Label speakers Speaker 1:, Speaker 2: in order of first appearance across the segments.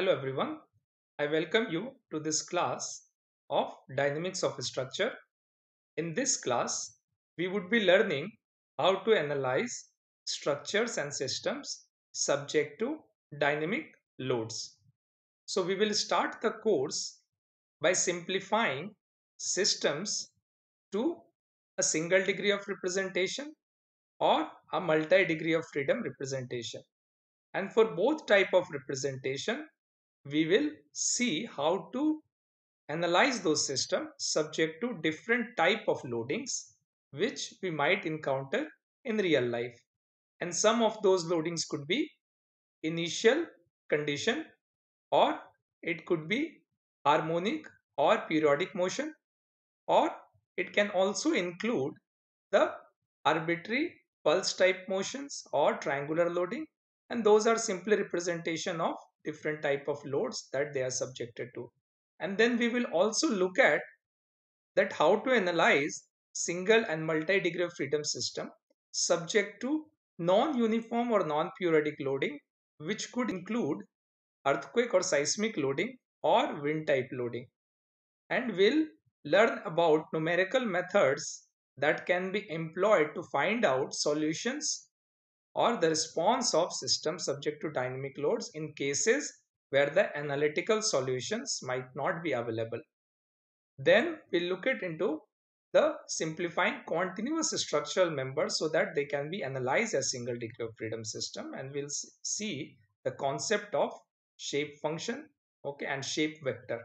Speaker 1: Hello everyone. I welcome you to this class of Dynamics of Structure. In this class, we would be learning how to analyze structures and systems subject to dynamic loads. So we will start the course by simplifying systems to a single degree of representation or a multi-degree of freedom representation. And for both type of representation, we will see how to analyze those systems subject to different type of loadings which we might encounter in real life. And some of those loadings could be initial condition or it could be harmonic or periodic motion or it can also include the arbitrary pulse type motions or triangular loading and those are simply representation of different type of loads that they are subjected to. And then we will also look at that how to analyze single and multi degree of freedom system subject to non-uniform or non-periodic loading which could include earthquake or seismic loading or wind type loading. And we'll learn about numerical methods that can be employed to find out solutions or the response of systems subject to dynamic loads in cases where the analytical solutions might not be available. Then we'll look at into the simplifying continuous structural members so that they can be analyzed as single degree of freedom system and we'll see the concept of shape function okay and shape vector.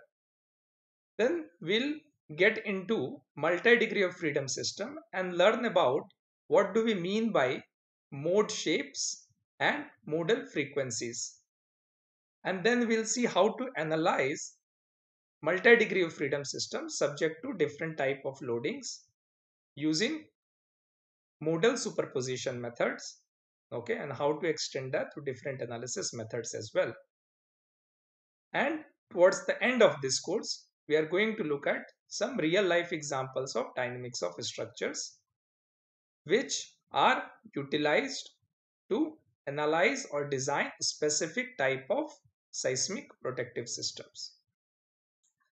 Speaker 1: Then we'll get into multi-degree of freedom system and learn about what do we mean by mode shapes and modal frequencies. And then we'll see how to analyze multi-degree of freedom systems subject to different type of loadings using modal superposition methods okay and how to extend that to different analysis methods as well and towards the end of this course we are going to look at some real life examples of dynamics of structures which are utilized to analyze or design specific type of seismic protective systems.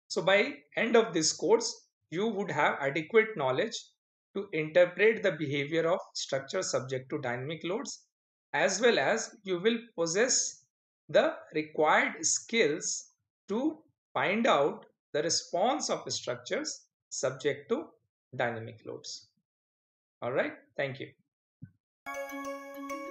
Speaker 1: So by end of this course, you would have adequate knowledge to interpret the behavior of structure subject to dynamic loads as well as you will possess the required skills to find out the response of structures subject to dynamic loads. All right, thank you. Música